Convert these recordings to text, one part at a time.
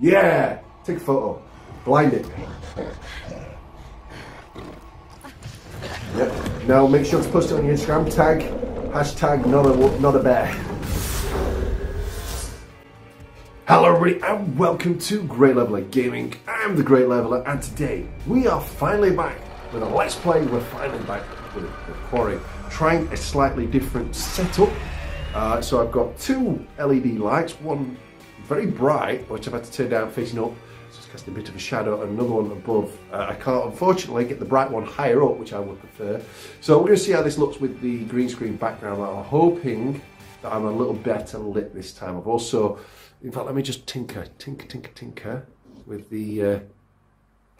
Yeah, take a photo. Blind it. Yep. Now make sure to post it on your Instagram. Tag hashtag not a not a bear. Hello everybody and welcome to Great Leveller Gaming. I'm the Great Leveller and today we are finally back with a Let's Play. We're finally back with the quarry, trying a slightly different setup. Uh, so I've got two LED lights, one very bright, which I've had to turn down facing up, so it's casting a bit of a shadow, and another one above. Uh, I can't unfortunately get the bright one higher up, which I would prefer. So we're going to see how this looks with the green screen background. I'm hoping that I'm a little better lit this time. I've also, in fact, let me just tinker, tinker, tinker, tinker with the uh,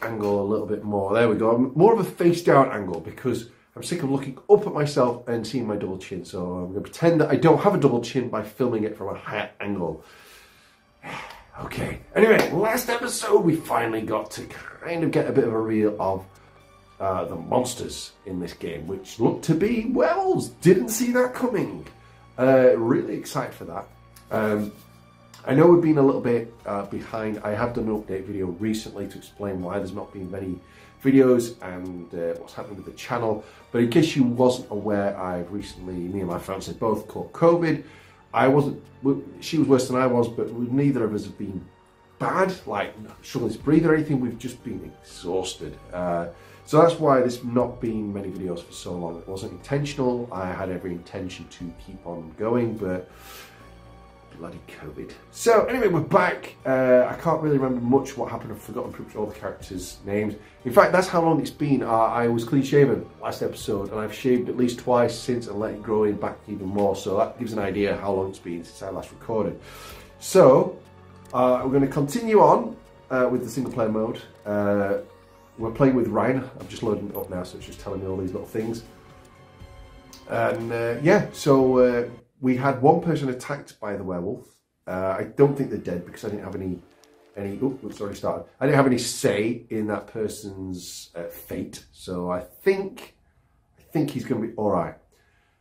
angle a little bit more. There we go. More of a face down angle because I'm sick of looking up at myself and seeing my double chin. So I'm going to pretend that I don't have a double chin by filming it from a higher angle. Okay. Anyway, last episode we finally got to kind of get a bit of a reel of uh, the monsters in this game, which looked to be werewolves. Didn't see that coming. Uh, really excited for that. Um, I know we've been a little bit uh, behind. I have done an update video recently to explain why there's not been many videos and uh, what's happening with the channel. But in case you wasn't aware, I've recently, me and my fiance both caught COVID. I wasn't, she was worse than I was, but neither of us have been bad, like struggling to breathe or anything. We've just been exhausted. Uh, so that's why there's not been many videos for so long. It wasn't intentional. I had every intention to keep on going, but bloody COVID. So anyway, we're back. Uh, I can't really remember much what happened. I've forgotten pretty much all the characters' names. In fact, that's how long it's been. Uh, I was clean shaven last episode, and I've shaved at least twice since and let it grow in back even more. So that gives an idea how long it's been since I last recorded. So uh, we're going to continue on uh, with the single player mode. Uh, we're playing with Ryan. I'm just loading it up now, so it's just telling me all these little things. And uh, yeah, so we had one person attacked by the werewolf. Uh, I don't think they're dead because I didn't have any any. Oh, sorry, started. I didn't have any say in that person's uh, fate. So I think I think he's going to be all right,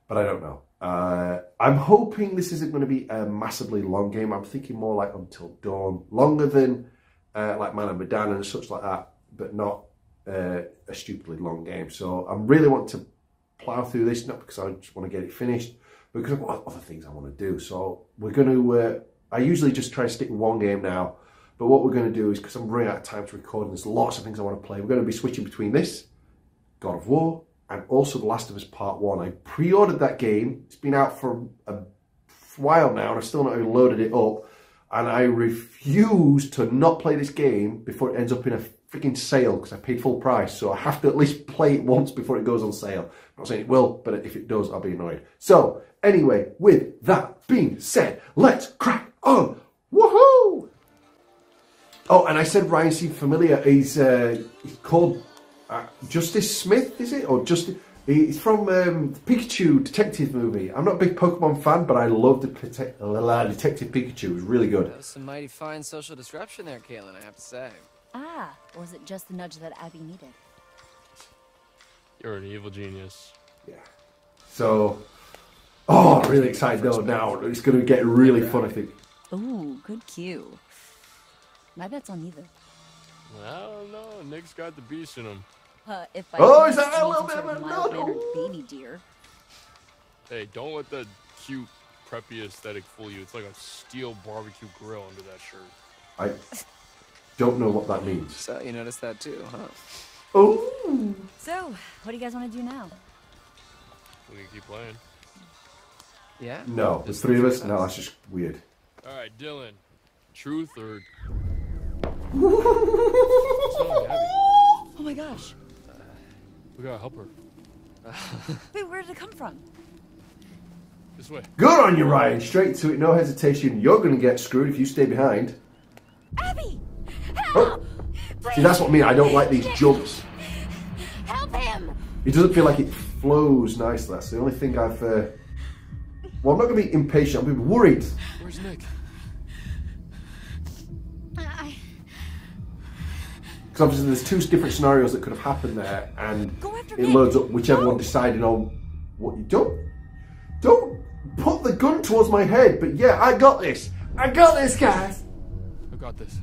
but I don't know. Uh, I'm hoping this isn't going to be a massively long game. I'm thinking more like until dawn, longer than uh, like Man of Medan and such like that, but not uh, a stupidly long game. So I'm really want to plow through this, not because I just want to get it finished, because I've got other things I want to do. So we're going to, uh, I usually just try to stick with one game now, but what we're going to do is, because I'm running out of time to record and there's lots of things I want to play, we're going to be switching between this, God of War, and also The Last of Us Part 1. I pre-ordered that game. It's been out for a while now and I've still not even loaded it up. And I refuse to not play this game before it ends up in a freaking sale because I paid full price. So I have to at least play it once before it goes on sale. I'm not saying it will, but if it does, I'll be annoyed. So anyway, with that being said, let's crack on. Woohoo! Oh, and I said Ryan seemed familiar. He's, uh, he's called uh, Justice Smith, is it? Or Justice... He's from um, the Pikachu detective movie. I'm not a big Pokemon fan, but I love the Detective Pikachu. It was really good. That was some mighty fine social disruption there, Kaitlyn, I have to say. Ah, or was it just the nudge that Abby needed? You're an evil genius. Yeah. So, oh, really excited though now. It's going to get really fun, I think. Ooh, good cue. My bet's on either. I don't know. Nick's got the beast in him. Uh, if I Oh, can is that a little bit of a no, no. baby deer? Hey, don't let that cute, preppy aesthetic fool you. It's like a steel barbecue grill under that shirt. I don't know what that means. So you noticed that too, huh? Oh, So, what do you guys want to do now? We can keep playing. Yeah? no, the three of us. No, that's just weird. All right, Dylan. Truth or? What's wrong, Abby? Oh my gosh. We gotta help her. Wait, where did it come from? This way. Good on you, Ryan. Straight to it, no hesitation. You're going to get screwed if you stay behind. Abby! Oh. See, that's what I mean. I don't like these jumps. Help him! It doesn't feel like it flows nicely. That's the only thing I've. Uh... Well, I'm not going to be impatient. I'm going to be worried. Where's Nick? I... Because obviously there's two different scenarios that could have happened there, and it Nick. loads up whichever Go. one deciding on what you don't. Don't put the gun towards my head. But yeah, I got this. I got this, guys. I got this.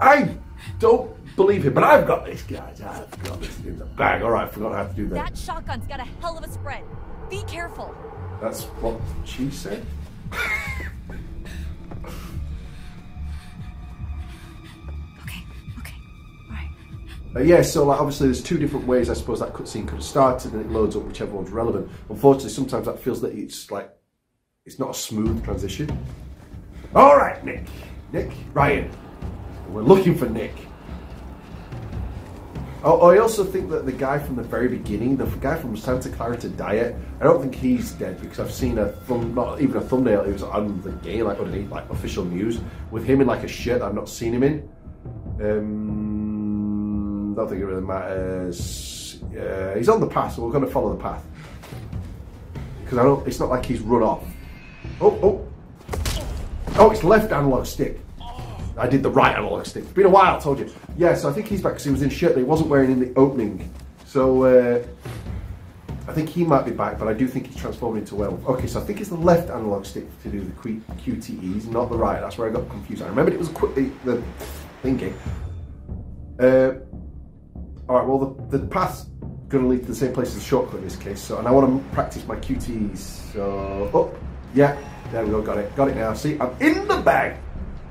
I don't believe him, but I've got this, guys. I've got this in the bag. All right, I forgot how to do that. That shotgun's got a hell of a spread. Be careful. That's what she said. Okay, okay. Alright. Uh, yeah, so like obviously there's two different ways I suppose that cutscene could have started and it loads up whichever one's relevant. Unfortunately, sometimes that feels that it's like it's not a smooth transition. All right, Nick, Nick, Ryan, we're looking for Nick. Oh, I also think that the guy from the very beginning, the guy from Santa Clarita Diet, I don't think he's dead because I've seen a thumb, not even a thumbnail. It was on the game, like underneath, like official news, with him in like a shirt I've not seen him in. Um, don't think it really matters. Uh, he's on the path, so we're going to follow the path because I don't. It's not like he's run off. Oh, oh, oh! It's left analog stick. I did the right analog stick. It's been a while, I told you. Yeah, so I think he's back because he was in shirt that he wasn't wearing in the opening. So uh, I think he might be back, but I do think he's transformed into werewolf. Okay, so I think it's the left analog stick to do the Q- QTEs, not the right. That's where I got confused. I remembered it was quick, the, thinking. Uh, all right, well, the, the path's going to lead to the same place as the shortcut in this case. So, and I want to practice my QTEs. So, oh, yeah, there we go, got it, got it now. See, I'm in the bag.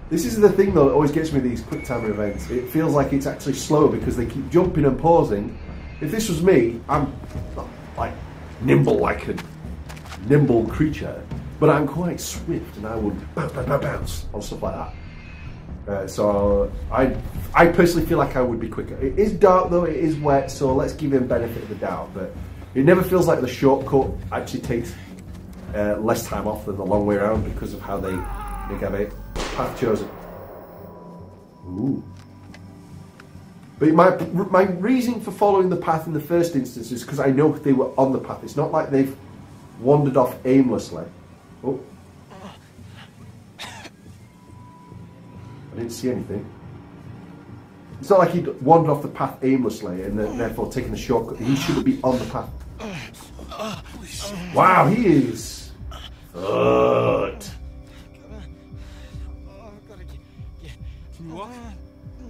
This is the thing though that always gets me these quick time events. It feels like it's actually slow because they keep jumping and pausing. If this was me, I'm like nimble like a nimble creature, but I'm quite swift and I would bounce, bounce, bounce on stuff like that. Uh, so I, I personally feel like I would be quicker. It is dark though; it is wet, so let's give him benefit of the doubt. But it never feels like the shortcut actually takes uh, less time off than the long way around because of how they they have it. Path chosen. Ooh. But my my reason for following the path in the first instance is because I know they were on the path. It's not like they've wandered off aimlessly. Oh. I didn't see anything. It's not like he'd wandered off the path aimlessly and therefore taken the shortcut. He should be on the path. Wow, he is. fucked. Can you walk?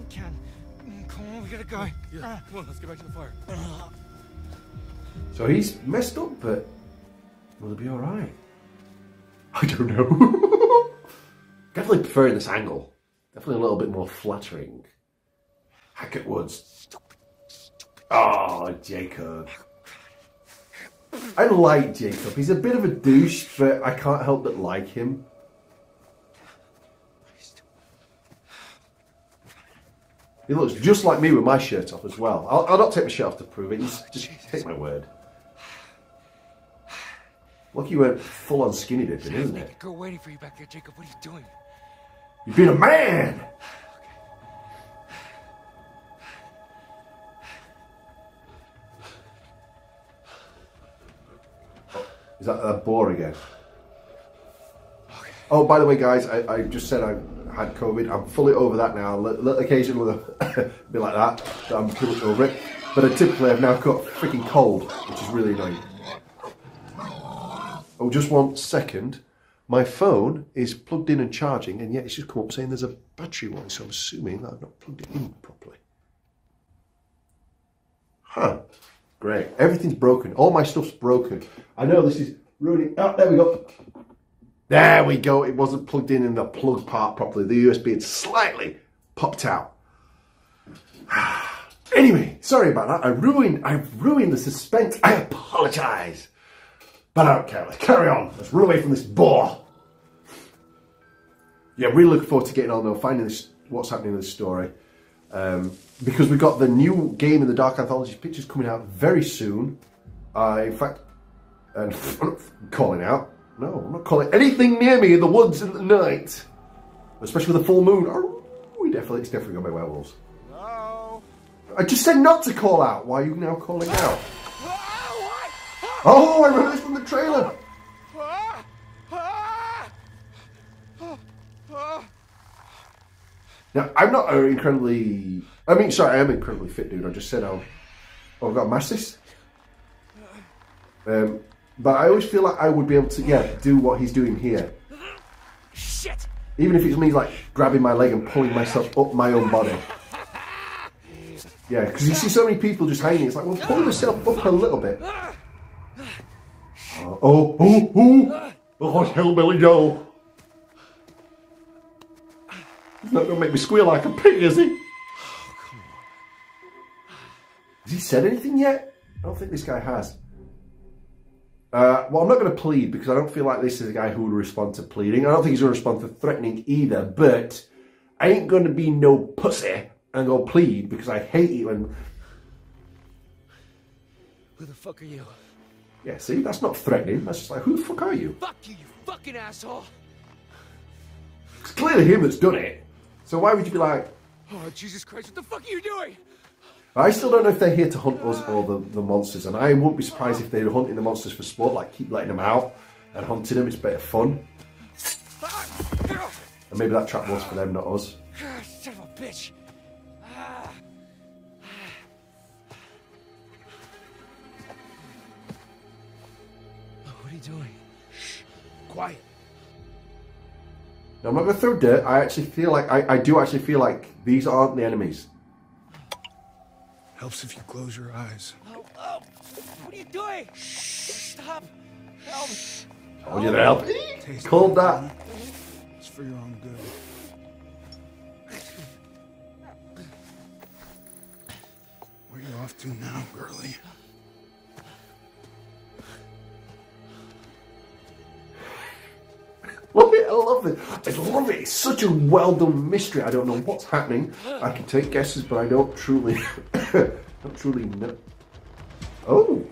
Can. Come on, we gotta go. Yeah. Ah. Come on, let's get back to the fire. So he's messed up, but will it be all right? I don't know. Definitely preferring this angle. Definitely a little bit more flattering. Hackett Woods. Oh, Jacob. I like Jacob. He's a bit of a douche, but I can't help but like him. He looks just like me with my shirt off as well. I'll, I'll not take my shirt off to prove it. Just, just take my word. Look, you went full on skinny dipping, isn't it? Girl waiting for you back there, Jacob. What are you doing? You've been a man! Oh, Is that a boar again? Oh, by the way, guys, I, I just said I had COVID. I'm fully over that now. Little, little occasion with a bit like that, but I'm pretty over it. But I typically I've now got freaking cold, which is really annoying. Oh, just one second. My phone is plugged in and charging, and yet it's just come up saying there's a battery warning, so I'm assuming that I've not plugged it in properly. Huh. Great. Everything's broken. All my stuff's broken. I know this is ruining. Oh, there we go. There we go. It wasn't plugged in in the plug part properly. The USB had slightly popped out. anyway, sorry about that. I ruined. I've ruined the suspense. I apologise. But I don't care. Let's carry on. Let's run away from this boar. Yeah, really looking forward to getting on though, finding this, what's happening in this story. Um, because we've got the new game in the Dark Anthology pictures coming out very soon. Uh, in fact, and calling out. No, I'm not calling anything near me in the woods in the night. Especially with a full moon. Oh, we definitely, it's definitely going to be werewolves. No. I just said not to call out. Why are you now calling out? Oh, I remember this from the trailer. Now, I'm not an incredibly. I mean, sorry, I am incredibly fit, dude. I just said I've, I've got a mastitis. Um, but I always feel like I would be able to, yeah, do what he's doing here. Shit! Even if it's me like grabbing my leg and pulling myself up my own body. Yeah, because you see so many people just hanging. It's like, well, pull yourself up a little bit. Oh, oh, oh, oh, oh hillbilly Joe. He's not gonna make me squeal like a pig, is he? Has he said anything yet? I don't think this guy has. Uh, well, I'm not going to plead because I don't feel like this is a guy who would respond to pleading. I don't think he's going to respond to threatening either. But I ain't going to be no pussy and go plead because I hate it when. Who the fuck are you? Yeah, see, that's not threatening. That's just like, who the fuck are you? Fuck you, you fucking asshole! It's clearly him that's done it. So why would you be like, Oh, Jesus Christ, what the fuck are you doing? I still don't know if they're here to hunt us or the, the monsters, and I wouldn't be surprised if they're hunting the monsters for sport, like keep letting them out and hunting them. It's a bit of fun. And maybe that trap was for them, not us. Son of a bitch! What are you doing? Quiet. Now, I'm not going to throw dirt. I actually feel like, I, I do actually feel like these aren't the enemies. Helps if you close your eyes. Oh, oh! What are you doing? Stop! Help! Oh, you to help. Taste Called it, that. huh? It's for your own good. Where are you off to now, girlie? Love it. I love it. I love it. It's such a well done mystery. I don't know what's happening. I can take guesses, but I don't truly, don't truly know. Oh.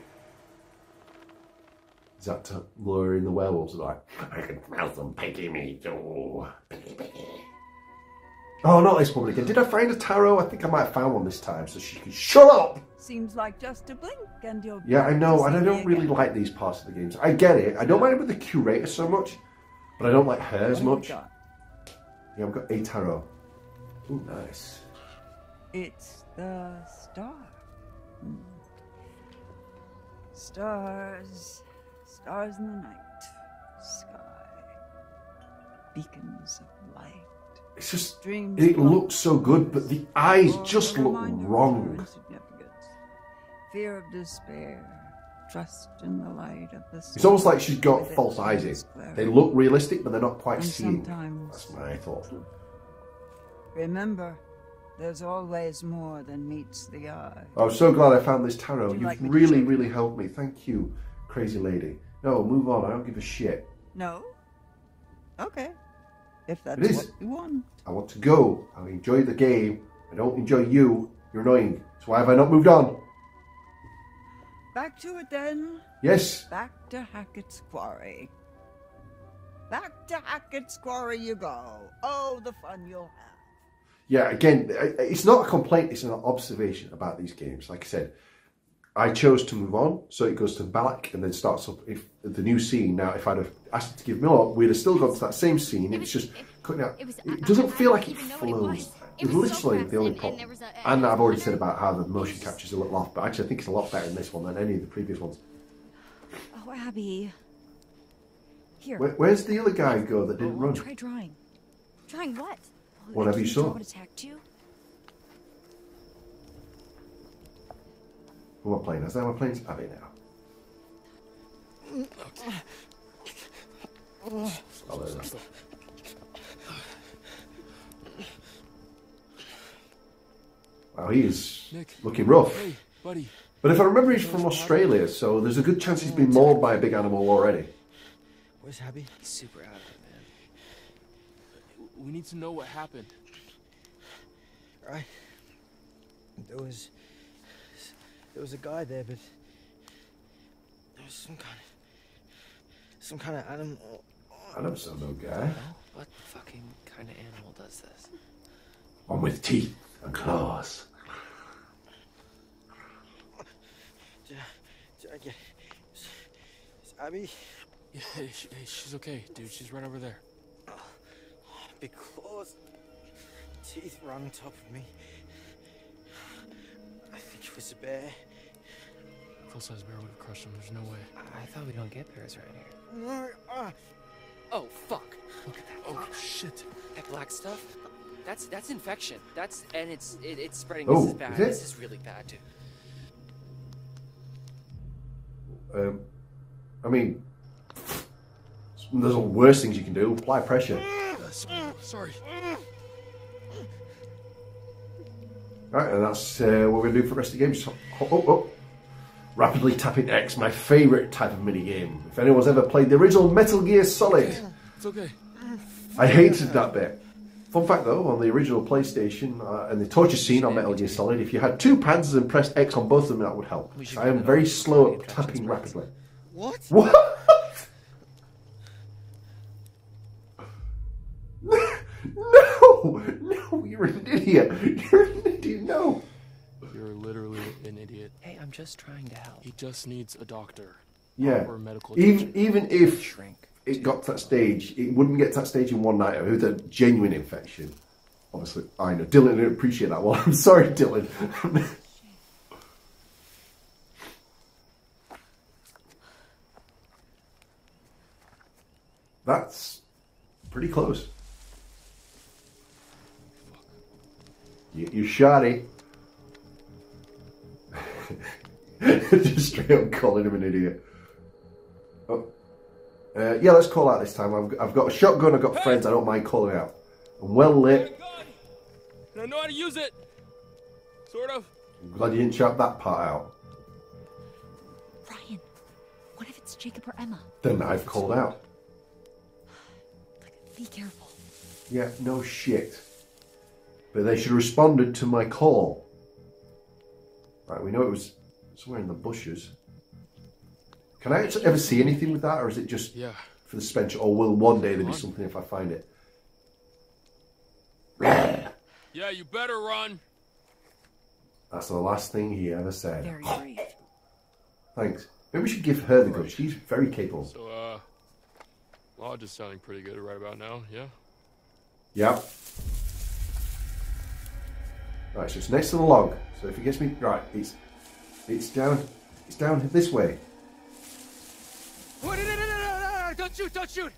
Is that to lure in the werewolves? Like, I can smell some piggy meat. Oh, piggy, piggy. Oh, not this woman again. Did I find a tarot? I think I might have found one this time, so she can shut up. Seems like just a blink and you're Yeah, I know, and I don't really again. like these parts of the games. I get it. I don't mind it with the curator so much, but I don't like her as What have we much. got? Yeah, I've got a tarot. Ooh, nice. It's the star. Hmm. Stars, stars in the night, sky, beacons of light. It's just, Dreams it looks so good, but the eyes just look reminder of their wrong. Fear of despair, trust in the light of the It's almost like she's got false eyes in. They look realistic, but they're not quite And seeing. That's my thought. Remember, there's always more than meets the eye. I'm so glad I found this tarot. Would you You've like really, really helped me. Thank you, crazy lady. No, move on. I don't give a shit. No? Okay. If that's is. what you want. I want to go. I enjoy the game. I don't enjoy you. You're annoying. So why have I not moved on? Back to it then. Yes. Back to Hackett's Quarry. Back to Hackett's Quarry you go. Oh, the fun you'll have. Yeah, again, it's not a complaint, it's an observation about these games. Like I said, I chose to move on, so it goes to Balak and then starts up if the new scene. Now, if I'd have asked it to give me up, we'd have still gone to that same scene. It It's just it- cutting out. it was- It doesn't I- feel I like it didn't even know what it flows. was. It was so literally fast the only and- and problem. there was a- And a I've already said about how the motion capture's a little off, but actually, I think it's a lot better in this one than any of the previous ones. Oh, Abby. Here. Where, where's the other guy go that didn't oh, run? Try drawing. Drawing what? Oh, Whatever you saw. What attacked you? Who am I playing? As am I playing Abby now? Mm. Oh, there it is. Wow, he is Nick. looking rough. Hey, buddy. But if I remember, he's from Australia, so there's a good chance he's oh, been mauled by a big animal already. Where's Abby? He's super out of it, man. We need to know what happened. Right. There was. There was a guy there, but. There was some kind of. Some kind of animal. I never saw no guy. What fucking kind of animal does this? One with teeth and claws. Did I get. Is, is Abby? Yeah, she, she's okay, dude. She's right over there. Big claws. Teeth right on top of me. I think it was a bear. Full-size bear would have crushed him. There's no way. I thought we don't get bears around here. No, ah. Oh, fuck. Look at that. Oh shit. That black stuff? That's that's infection. That's and it's it, it's spreading. Oh, this is bad. is? This is really bad too. Um, I mean, there's worse things you can do. Apply pressure. Uh, sorry. Right, and that's uh, what we're going to do for the rest of the game. Just, oh, oh, oh. Rapidly tapping X, my favourite type of mini game. If anyone's ever played the original Metal Gear Solid, It's okay. I hated that bit. Fun fact though, on the original PlayStation uh, and the torture scene on Metal Gear Solid, if you had two panzers and pressed X on both of them, that would help. I am very slow at tapping prize. rapidly. What? What? no, no, you're an idiot. You're an idiot. No. You're literally an idiot. Hey, I'm just trying to help. He just needs a doctor. Yeah. Or medical Even even if Shrink. It got to that stage, it wouldn't get to that stage in one night with a genuine infection. Obviously, I know Dylan didn't appreciate that one. I'm sorry, Dylan. That's pretty close. You, you shot it. Just straight up calling him an idiot. Oh. Uh, yeah, let's call out this time. I've, I've got a shotgun, I've got friends, I don't mind calling out. I'm well lit. And I know how to use it. Sort of. I'm glad you didn't shout that part out. Ryan, what if it's Jacob or Emma? Then I've called out. Be careful. Yeah, no shit. But they should have responded to my call. Right, we know it was somewhere in the bushes. Can I ever see anything with that, or is it just Yeah. for the suspension, or will one day there be something if I find it? Yeah, you better run. That's the last thing he ever said. Very brave. Thanks. Maybe we should give her the gun. She's very capable. So, uh, Lodge is sounding pretty good right about now, yeah? Yep. Right, so it's next to the log. So if he gets me right, it's it's down it's down this way. Don't shoot, don't shoot.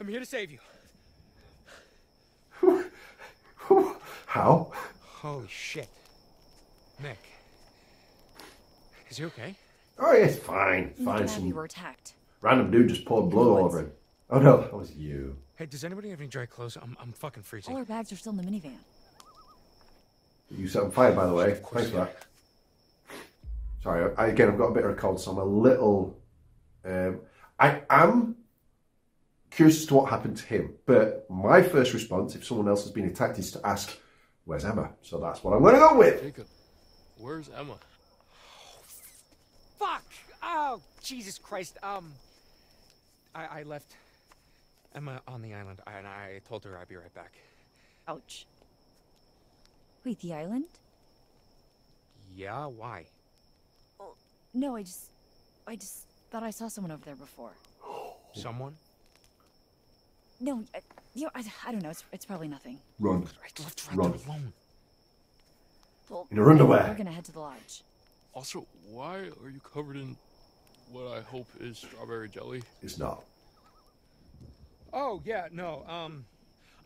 I'm here to save you. How? Holy shit. Nick. Is he okay? Oh yeah, it's fine. Nick Fine. and Abby Some were attacked. random dude just poured blood all over him. Oh no, that was you. Hey, does anybody have any dry clothes? I'm, I'm fucking freezing. All our bags are still in the minivan. You set on fire by the way. Thanks for that. Sorry, I, again I've got a bit of a cold, so I'm a little um, I am curious as to what happened to him. But my first response, if someone else has been attacked, is to ask, Where's Emma? So that's what I'm gonna go with. Jacob, where's Emma? Fuck! Oh, Jesus Christ. Um, I, I left Emma on the island, and I told her I'd be right back. Ouch. Wait, the island? Yeah, why? No, I just. I just thought I saw someone over there before. Someone? No, I, you know, I, I don't know. It's, it's probably nothing. Run. I left her Run. out there alone. Well, In her underwear. We're gonna head to the lodge. Also, why are you covered in what I hope is strawberry jelly? It's not. Oh, yeah, no, um,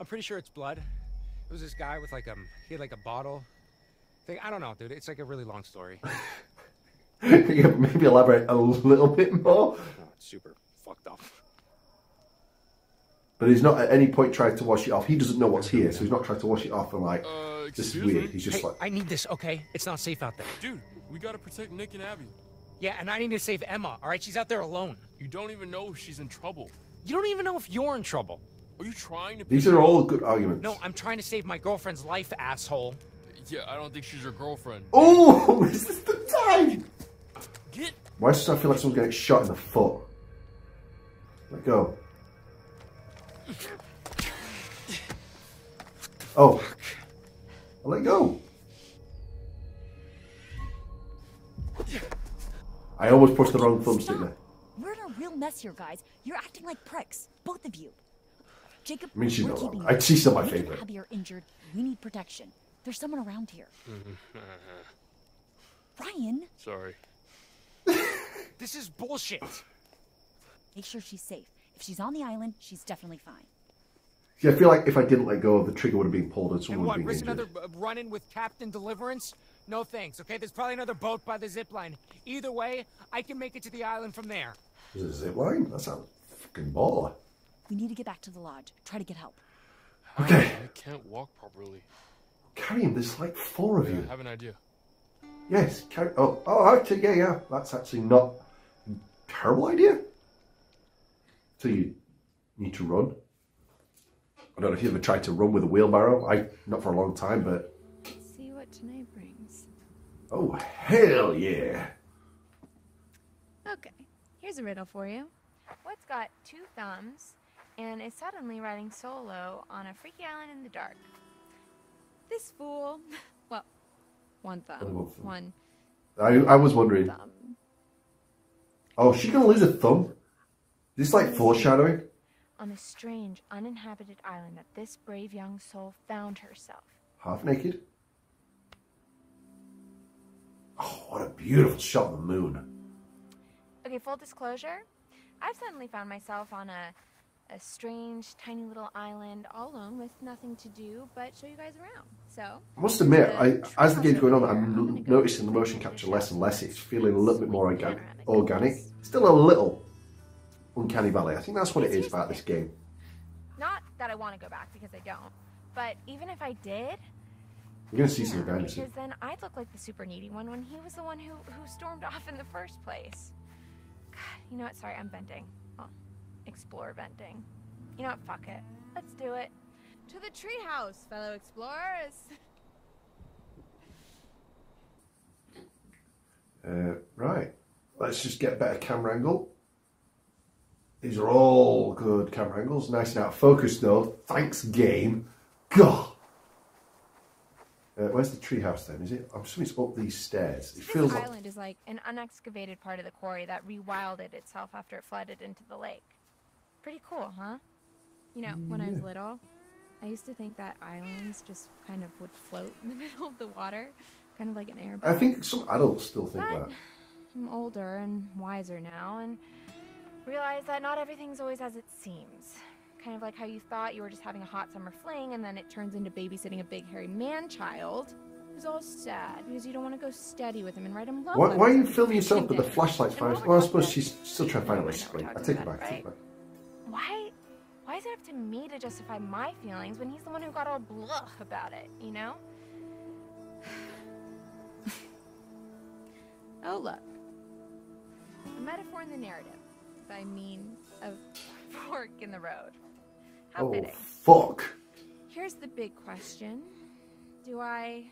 I'm pretty sure it's blood. It was this guy with like, um, he had like a bottle thing. I don't know, dude. It's like a really long story. yeah, maybe elaborate a little bit more. No, it's super fucked up. But he's not at any point trying to wash it off. He doesn't know what's here, so he's not trying to wash it off and like, Uh, this is weird. me? He's just Hey, like, I need this, okay? It's not safe out there. Dude, we gotta protect Nick and Abby. Yeah, and I need to save Emma, all right? She's out there alone. You don't even know if she's in trouble. You don't even know if you're in trouble. Are you trying to? these are all good arguments. No, I'm trying to save my girlfriend's life, asshole. Yeah, I don't think she's your girlfriend. Oh, is this the time? Get. Why does I feel like someone's getting shot in the foot? Let go. Oh. I'll let go. I almost pushed the wrong thumbstick there. We're in a real mess here, guys. You're acting like pricks, both of you. Jacob, I mean, she's not keeping wrong. I- she's still my Nick favorite. Abby are injured. We need protection. There's someone around here. Mm-hmm. Ryan, Sorry. This is bullshit. make sure she's safe. If she's on the island, she's definitely fine. See, I feel like if I didn't let go, the trigger would have been pulled and And someone would have been risk injured. another uh, run-in with Captain Deliverance? No thanks, okay? There's probably another boat by the zip line. Either way, I can make it to the island from there. Is it a zip line? That sounds fucking baller. We need to get back to the lodge. Try to get help. Okay. I can't walk properly. Carry him. There's like four of Yeah, you. I have an idea. Yes. Carry. Oh, oh, actually, yeah, yeah. That's actually not a terrible idea. So you need to run. I don't know if you ever tried to run with a wheelbarrow. I not for a long time, but See what tonight brings. oh hell yeah! Okay, here's a riddle for you. What's got two thumbs and is suddenly riding solo on a freaky island in the dark? This fool. Well, one thumb. One thumb. One I I was wondering. thumb. Oh, she's gonna lose a thumb. This is like foreshadowing. On a strange, uninhabited island that this brave young soul found herself. Half naked. Oh, what a beautiful shot of the moon. Okay, full disclosure, I've suddenly found myself on a, a strange, tiny little island all alone with nothing to do but show you guys around. So, I must admit, I, as the game's going on, I'm I'm n- gonna go noticing the motion capture less and less. It's feeling a little bit more organic. organic. Still a little uncanny valley. I think that's what it is about this game. not that I want to go back because I don't, but even if I did, You're going to see some advantages. because then I'd look like the super needy one when he was the one who, who stormed off in the first place. God, you know what? Sorry, I'm venting. Oh, explore venting. You know what? Fuck it. Let's do it. To the treehouse, fellow explorers. Uh, right. Let's just get a better camera angle. These are all good camera angles. Nice and out of focus though. Thanks, game. God. Uh, where's the treehouse then? Is it? I'm assuming it's up these stairs. It This feels like. island is like an unexcavated part of the quarry that rewilded itself after it flooded into the lake. Pretty cool, huh? You know, when I was little, I used to think that islands just kind of would float in the middle of the water, kind of like an airboat. I think some adults still think But that. I'm older and wiser now, and realize that not everything's always as it seems. Kind of like how you thought you were just having a hot summer fling, and then it turns into babysitting a big hairy man child. It's all sad because you don't want to go steady with him and write him love Why, why are you filming yourself with the flashlight? flashlight's And fine? while we're Well, I suppose she's still trying to find a way to explain. I take it back, take it back. Why? Why is it up to me to justify my feelings when he's the one who got all blah about it? You know? oh look, a metaphor in the narrative. By mean, of fork in the road. How Oh, fitting. fuck. Here's the big question: Do I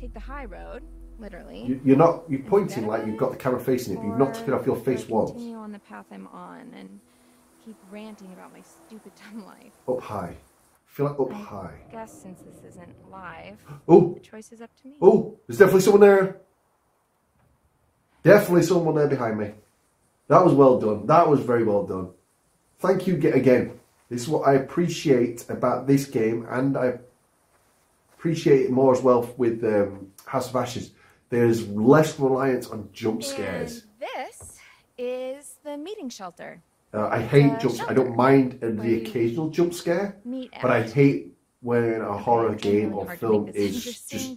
take the high road, literally? You, you're not. You're pointing like you've got the camera facing it, but you've not taken off your face once. Continue on the path I'm on and keep ranting about my stupid dumb life. Up high. feel like up I high. guess since this isn't live, Oh. the choice is up to me. Oh, there's definitely someone there. Definitely someone there behind me. That was well done. That was very well done. Thank you again. This is what I appreciate about this game, and I appreciate it more as well with um, House of Ashes. There's less reliance on jump scares. And this is the meeting shelter. Uh, I hate Uh, jumps. I don't mind the occasional jump scare, but I hate when a horror game or film is just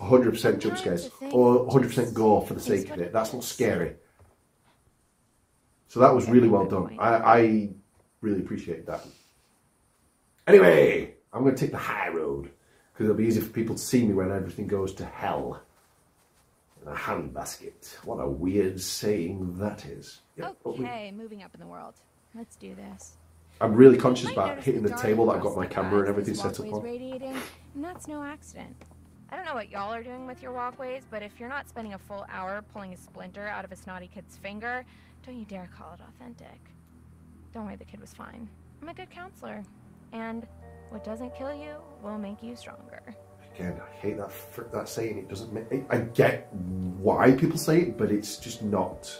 100% jump scares or 100% gore for the sake of it. That's not scary. So that was really well done. I, I really appreciate that. Anyway, I'm going to take the high road because it'll be easy for people to see me when everything goes to hell. A handbasket. What a weird saying that is. Yeah, but we- okay, moving up in the world. Let's do this. I'm really conscious about hitting the dark table that I've got my camera and everything set up on. radiating, and that's no accident. I don't know what y'all are doing with your walkways, but if you're not spending a full hour pulling a splinter out of a snotty kid's finger, don't you dare call it authentic. Don't worry, the kid was fine. I'm a good counselor, and what doesn't kill you will make you stronger. Again, I hate that that saying. It doesn't make. I- get why people say it, but it's just not.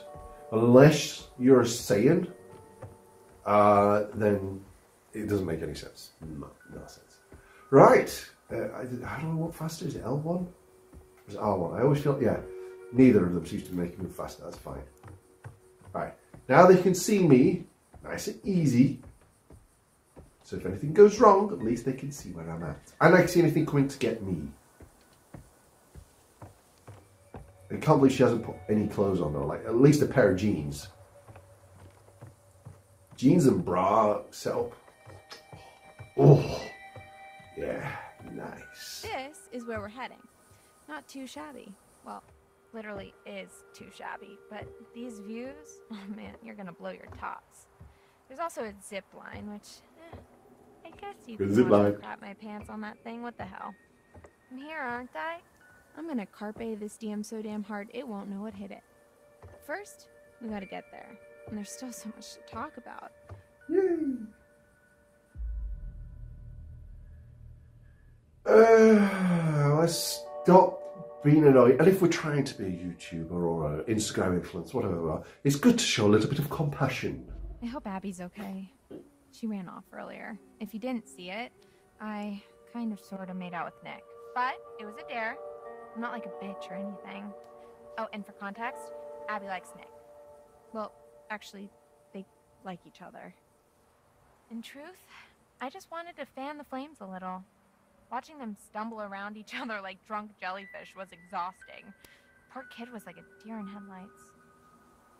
Unless you're Saiyan, uh, then it doesn't make any sense. No, no sense. Right. Uh, I, I don't know what faster is it. L one. Is R one? I always feel yeah. Neither of them seems to make me faster. That's fine. Right. Now they can see me. Nice and easy. So if anything goes wrong, at least they can see where I'm at. And I can see anything coming to get me. I can't believe she hasn't put any clothes on though, like at least a pair of jeans. Jeans and bra setup. Oh, yeah, nice. This is where we're heading. Not too shabby. Well, literally is too shabby, but these views, oh man, you're gonna blow your tops. There's also a zip line, which guess you can zip line. crap my pants on that thing. What the hell? I'm here, aren't I? I'm gonna carpe this diem so damn hard it won't know what hit it. First, we gotta get there, and there's still so much to talk about. Yay. Uh, let's stop being annoying. And if we're trying to be a YouTuber or an Instagram influencer, whatever, it's good to show a little bit of compassion. I hope Abby's okay. She ran off earlier. If you didn't see it, I kind of sort of made out with Nick. But it was a dare. I'm not like a bitch or anything. Oh, and for context, Abby likes Nick. Well, actually, they like each other. In truth, I just wanted to fan the flames a little. Watching them stumble around each other like drunk jellyfish was exhausting. Poor kid was like a deer in headlights.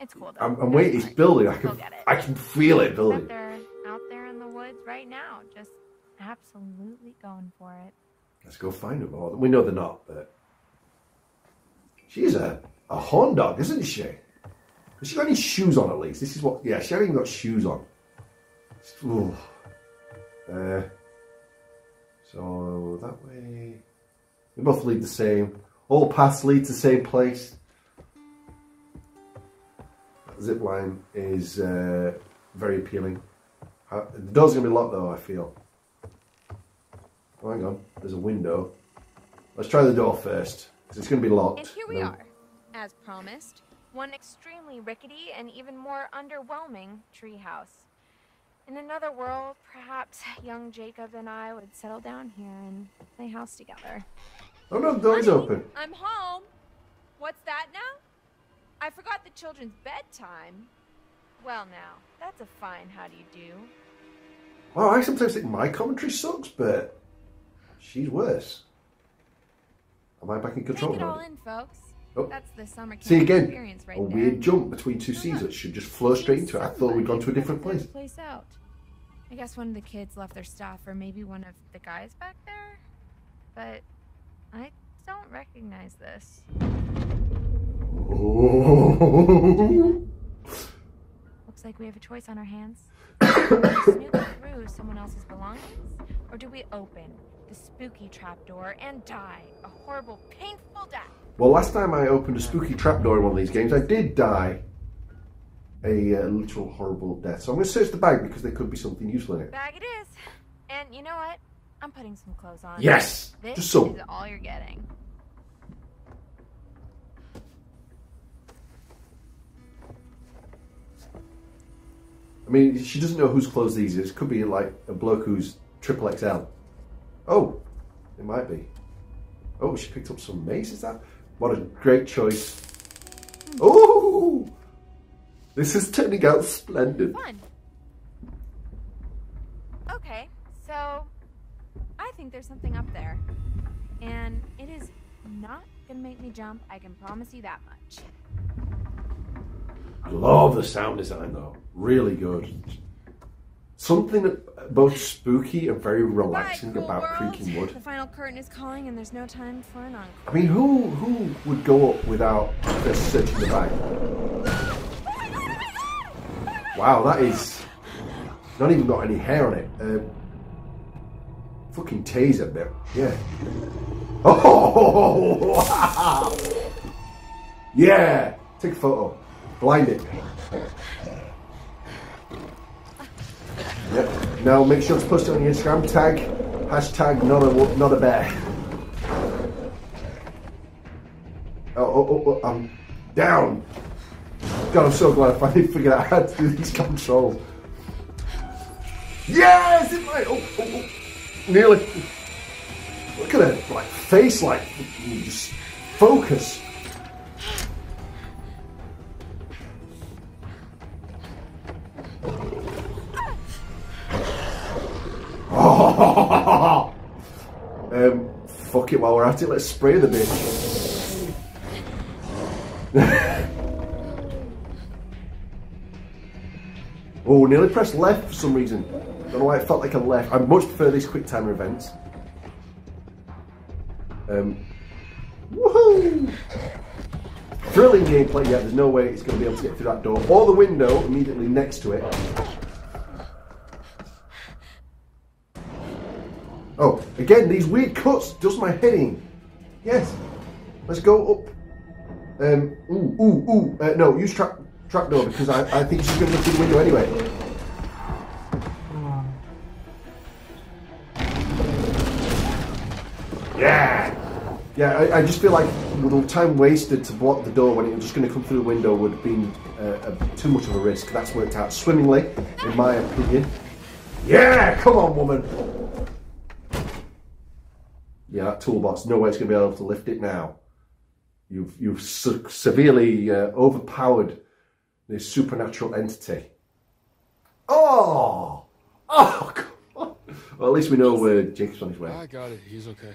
It's cool though. I'm, I'm waiting. It's building. I can, get it. I can feel it building. they're out there in the woods right now, just absolutely going for it. Let's go find them. Or we know they're not, but she's a a horn dog, isn't she? Has she got any shoes on at least? This is what. Yeah, she hasn't even got shoes on. Ooh. Uh, so that way, we both lead the same. All paths lead to the same place. Zip line is uh, very appealing. Uh, the door's gonna be locked though. I feel. Oh, hang on, there's a window. Let's try the door first, because it's going to be locked. And here we No- are, as promised. One extremely rickety and even more underwhelming treehouse. In another world, perhaps young Jacob and I would settle down here and play house together. Oh no, the door's Honey, open. I'm home. What's that now? I forgot the children's bedtime. Well, now, that's a fine how do you do. Well, I sometimes think my commentary sucks, but she's worse. Am I back in control Take it all in, folks. Oh. That's the summer camp See again, experience right a there. weird jump between two scenes that should just flow straight into it. I thought we'd gone to a different place. place out. I guess one of the kids left their stuff, or maybe one of the guys back there. But I don't recognize this. Looks like we have a choice on our hands. Snoop through someone else's belongings, or do we open the spooky trapdoor and die a horrible, painful death? Well, last time I opened a spooky trapdoor in one of these games, I did die a uh, literal horrible death. So I'm going to search the bag because there could be something useful in it. Bag it is. And you know what? I'm putting some clothes on. Yes! This Just some. is all you're getting. I mean, she doesn't know whose clothes these is. Could be like a bloke who's triple XL. Oh, it might be. Oh, she picked up some mace. Is that? What a great choice. Oh, this is turning out splendid. Fun. Okay, so I think there's something up there. And it is not gonna make me jump, I can promise you that much. I love the sound design though. Really good. Something both spooky and very relaxing Cool about world. creaking wood. The final curtain is calling and there's no time for an encore. I mean, who who would go up without first searching the bag? Wow, that is not even got any hair on it. Um, fucking taser bit, yeah. Oh, wow. yeah. Take a photo. Blind it. Yep. Now make sure to post it on your Instagram. Tag hashtag not a not a bear. Oh, oh, oh, oh, I'm down. God, I'm so glad I finally figured out how to do these controls. Yes! It might. Oh, oh, oh. Nearly. Look at her, like face, like just focus. While we're at it, let's spray the bitch. oh, nearly pressed left for some reason. Don't know why it felt like a left. I much prefer these quick timer events. Um, woohoo! Thrilling gameplay, yeah, there's no way it's going to be able to get through that door. Or the window immediately next to it. Again, these weird cuts, just my head in. Yes. Let's go up. Um, ooh, ooh, ooh. Uh, no, use trap, trap door because I, I think she's going to look through the window anyway. Yeah! Yeah, I, I just feel like the time wasted to block the door when it was just going to come through the window would have been uh, a, too much of a risk. That's worked out swimmingly, in my opinion. Yeah, come on, woman. Yeah, that toolbox, no way it's going to be able to lift it now. You've, you've se- severely uh, overpowered this supernatural entity. Oh! Oh, come on. Well, at least we know where Jacob's on his way. I got it. He's okay.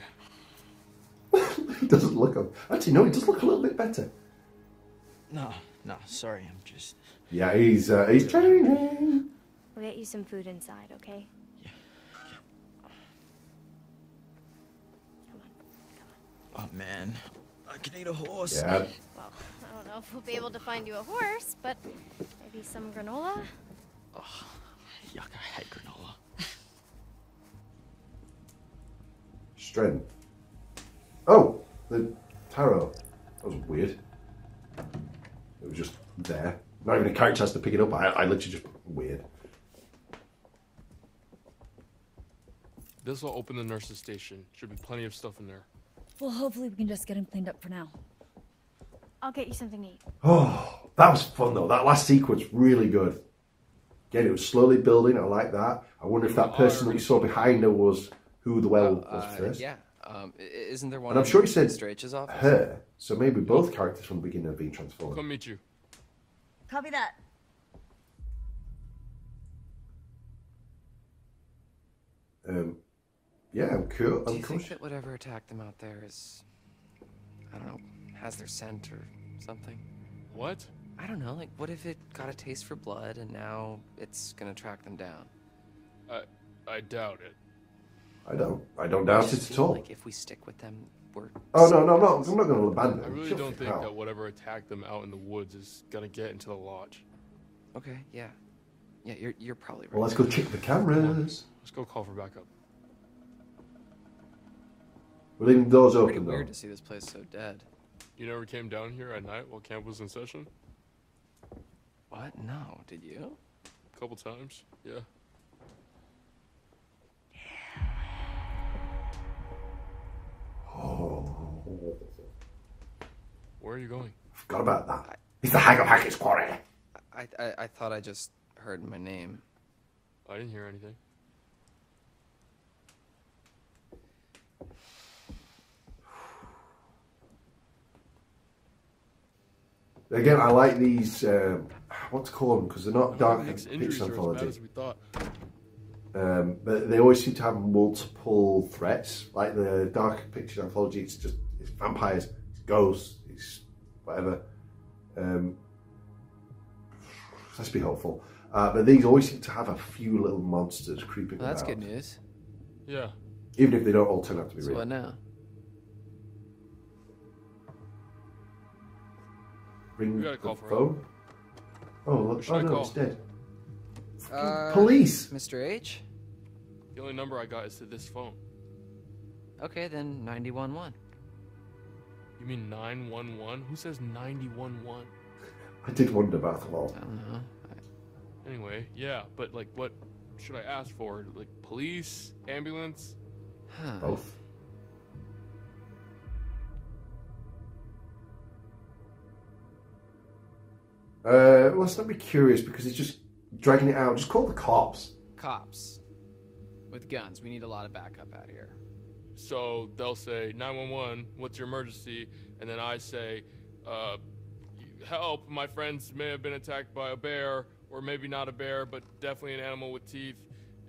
he doesn't look. Actually, no, he does look a little bit better. No, no, sorry, I'm just. Yeah, he's uh, he's training. We'll get you some food inside, okay? Oh man, I can eat a horse. Yeah. Well, I don't know if we'll be able to find you a horse, but maybe some granola? Oh, yuck, I hate granola. Strength. Oh, the tarot. That was weird. It was just there. Not even a character has to pick it up. I, I literally just weird. This will open the nurse's station. Should be plenty of stuff in there. Well, hopefully we can just get him cleaned up for now. I'll get you something to eat. Oh, that was fun though. That last sequence really good. Again, it was slowly building. I like that. I wonder if that person that you saw behind her was who the well was Uh, first. yeah. Um, isn't there one? And I'm sure he said Mr. H's office? her. So maybe both characters from the beginning have been transformed. Come meet you. Copy that. Um, yeah, I'm cool. Do I'm you cool. think that whatever attacked them out there is, I don't know, has their scent or something? What? I don't know. Like, what if it got a taste for blood and now it's gonna track them down? I I doubt it. I don't. I don't doubt just it at all. Like, if we stick with them, we're. Oh no, no, no! I'm not going to abandon I them. really Shut don't think hell. that whatever attacked them out in the woods is gonna get into the lodge. Okay. Yeah. Yeah. You're you're probably right. Well, let's go check the cameras. Let's go call for backup. We're leaving the doors Pretty open weird though. to see this place so dead. You never came down here at night while camp was in session? What? No. Did you? A couple times. Yeah. Oh, Where are you going? I forgot about that. It's the Hag of Hackett's Quarry. I, I I thought I just heard my name. I didn't hear anything. Again, I like these. Um, what to call them? Because they're not dark Nick's picture injuries are anthology. as. Um, but they always seem to have multiple threats. Like the Dark Pictures anthology, it's just it's vampires, it's ghosts, it's whatever. Um, let's be hopeful. Uh, but these always seem to have a few little monsters creeping Well, that's about, good news. Yeah. even if they don't all turn out to be So real. what now? Ring gotta the call for phone. Oh, look! should Oh I no, call? it's dead. Uh, Police. Mr. H. The only number I got is to this phone. Okay, then 911. You mean 911? Who says 911? I did wonder about them all. I don't know. Anyway, yeah, but like, what should I ask for? Like, police? Ambulance? Huh. Both. Uh, let's not be curious because it's just dragging it out. Just call the cops. Cops. With guns. We need a lot of backup out here. So they'll say 911, what's your emergency? And then I say, uh, help, my friends may have been attacked by a bear, or maybe not a bear, but definitely an animal with teeth.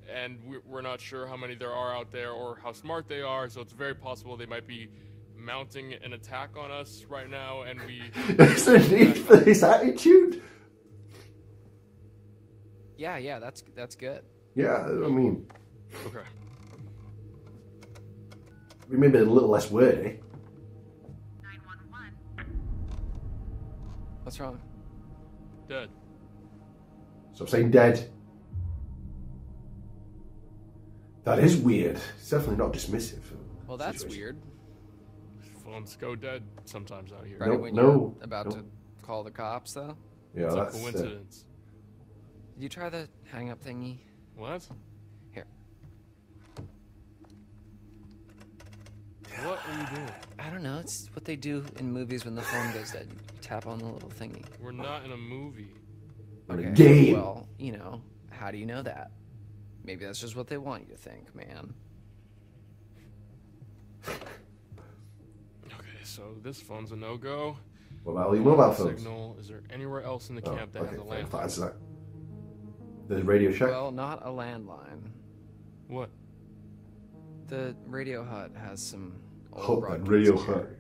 and we're, we're not sure how many there are out there or how smart they are. So it's very possible they might be mounting an attack on us right now, and we. Is there a need for this attitude? Yeah, yeah, that's that's good. Yeah, I mean, Okay. we may be a little less wordy. What's wrong? Dead. Stop saying dead. That is weird. It's definitely not dismissive. Well, that's situation. weird. Phones go dead sometimes out here. Right Nope, when no, you're about no. to call the cops, though. Yeah, it's a that's uh, coincidence. Did you try the hang up thingy? What? Here. What are you doing? I don't know. It's what they do in movies when the phone goes dead. You tap on the little thingy. We're not in a movie. In a game. Well, you know, how do you know that? Maybe that's just what they want you to think, man. Okay, so this phone's a no-go. What about all your mobile phones? Signal. Is there anywhere else in the Oh, camp that okay, has a landline? That's that. The Radio Shack. Well, not a landline. What? The radio hut has some old Hope that broadcast Radio gear Hut.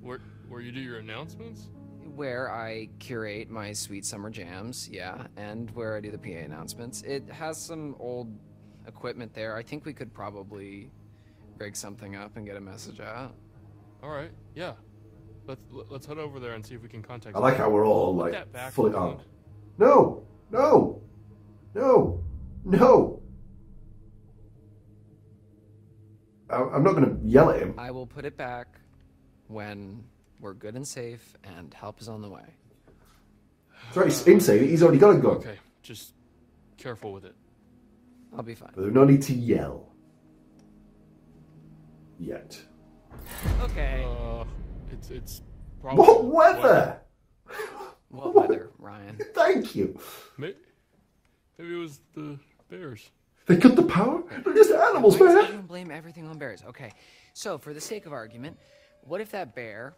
Where where you do your announcements? Where I curate my sweet summer jams, yeah, and where I do the PA announcements. It has some old equipment there. I think we could probably rig something up and get a message out. All right. Yeah. Let's let's head over there and see if we can contact. I like how we're all like back fully on. armed. No, no, no, no. I- I'm not going to yell at him. I will put it back when we're good and safe and help is on the way. It's right, it's insane. He's already got a gun. Okay, just careful with it. I'll be fine. But there's no need to yell. Yet. Okay. Uh, it's it's probably What weather? What weather, Ryan? Thank you. Maybe, maybe it was the bears. They cut the power? They're just animals, Why does man. everyone blame everything on bears? Okay, so for the sake of argument, what if that bear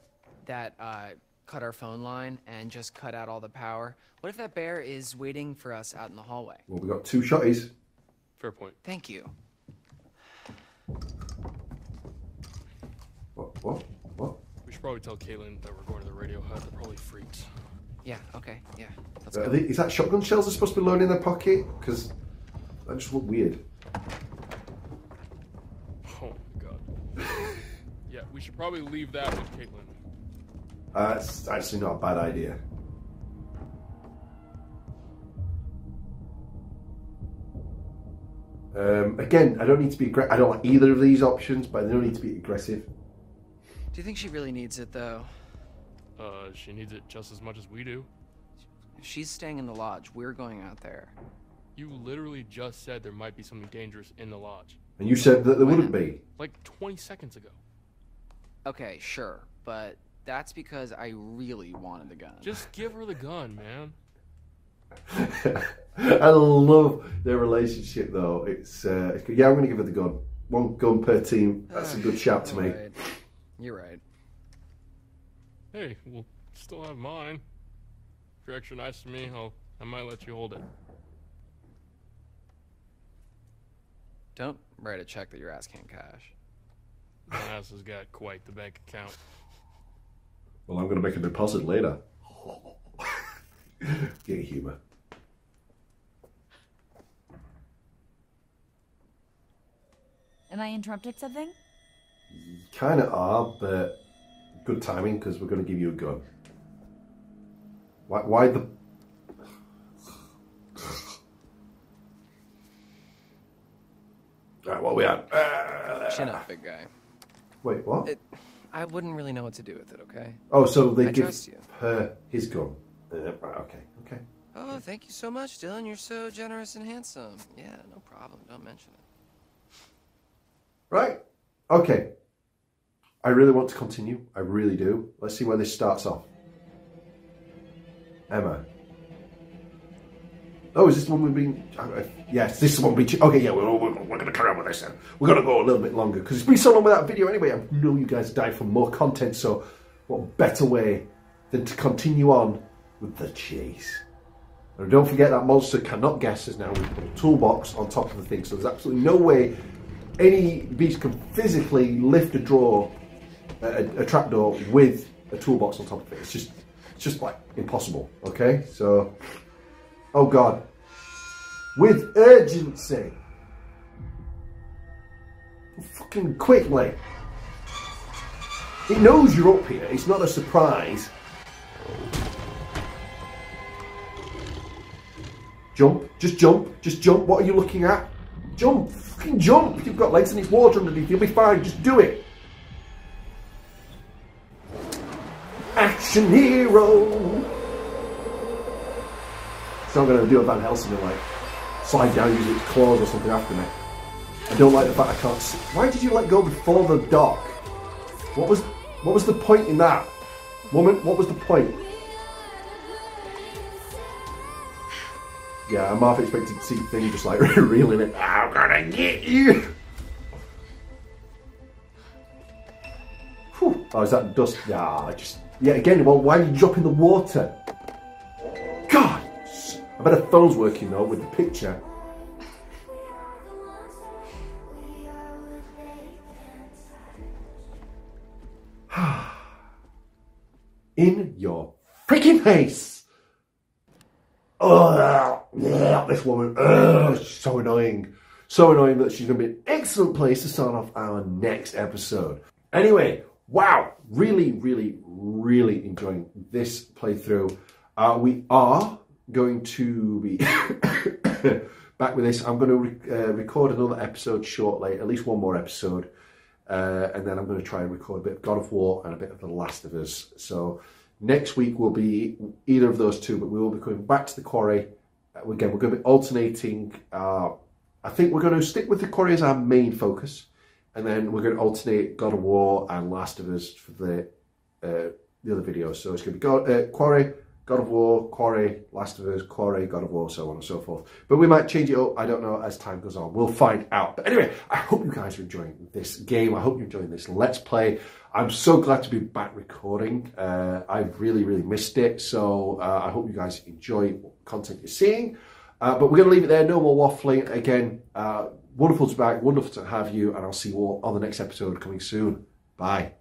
that uh, cut our phone line and just cut out all the power? What if that bear is waiting for us out in the hallway? Well, we got two shotties. Fair point. Thank you. What? What? What? We should probably tell Kaitlyn that we're going to the radio hut. They're probably freaked. Yeah. Okay. Yeah. Let's Uh, go. they- is that shotgun shells are supposed to be loaded in their pocket? Because that just look weird. Oh my god. yeah, we should probably leave that with Kaitlyn. Uh, it's actually not a bad idea. Um, again, I don't need to be aggressive. I don't like either of these options, but I don't need to be aggressive. Do you think she really needs it though? Uh, she needs it just as much as we do. If she's staying in the lodge, we're going out there. You literally just said there might be something dangerous in the lodge. And you said that there wouldn't be. Like 20 seconds ago. Okay, sure, but that's because I really wanted the gun. Just give her the gun, man. I love their relationship, though. It's, uh, yeah, I'm going to give her the gun. One gun per team. That's a good shout to me. Alright. You're right. Hey, we'll still have mine. If you're extra nice to me, I'll I might let you hold it. Don't write a check that your ass can't cash. My ass has got quite the bank account. Well, I'm going to make a deposit later. Get humour. Am I interrupting something? Kind of are, but good timing because we're going to give you a gun. Why, why the. Right, what we at? Uh, Chin up, big guy. wait, what? It, I wouldn't really know what to do with it, okay? oh, so they I give you. her his gun. Uh, right, okay, okay. Oh, thank you so much, Dylan. You're so generous and handsome. Yeah, no problem. Don't mention it. Right, okay. I really want to continue. I really do. Let's see where this starts off. Emma. Oh, is this the one we've been? yes, this is the one we've been. Okay, yeah, we're, we're, we're going to carry on with this then. We're going to go a little bit longer because it's been so long without video anyway. I know you guys die for more content, so what better way than to continue on with the chase? And don't forget that monster cannot guess us now. Put a toolbox on top of the thing, so there's absolutely no way any beast can physically lift a drawer, a, a trapdoor with a toolbox on top of it. It's just, it's just like impossible. Okay, so, oh god, with urgency, fucking quickly. It knows you're up here. It's not a surprise. Jump. Just jump. Just jump. What are you looking at? Jump. Fucking jump. You've got legs and it's water underneath. You'll be fine. Just do it. Action hero. It's not going to do a Van Helsing and like slide down using its claws or something after me. I don't like the fact I can't see. Why did you let go before the dock? What was what was the point in that? Woman, what was the point? Yeah, I'm half expecting to see things just like reeling it. I'm gonna get you. Whew. Oh, is that dust? Yeah, just yeah. Again, well, why are you dropping the water? God, I bet a phone's working though with the picture. In your freaking face! Oh, this woman, ugh, so annoying. So annoying that she's going to be an excellent place to start off our next episode. Anyway, wow, really, really, really enjoying this playthrough. Uh, we are going to be back with this. I'm going to re uh, record another episode shortly, at least one more episode. Uh, and then I'm going to try and record a bit of God of War and a bit of The Last of Us. So next week will be either of those two, but we will be coming back to the quarry. Again, we're going to be alternating. Uh, I think we're going to stick with the quarry as our main focus, and then we're going to alternate God of War and Last of Us for the uh, the other videos. So it's going to be God, uh, quarry, God of War, Quarry, Last of Us, Quarry, God of War, so on and so forth. But we might change it up, I don't know, as time goes on. We'll find out. But anyway, I hope you guys are enjoying this game. I hope you're enjoying this Let's Play. I'm so glad to be back recording. Uh, I've really, really missed it. So uh, I hope you guys enjoy what content you're seeing. Uh, but we're going to leave it there. No more waffling. Again, uh, wonderful to be back. Wonderful to have you. And I'll see you all on the next episode coming soon. Bye.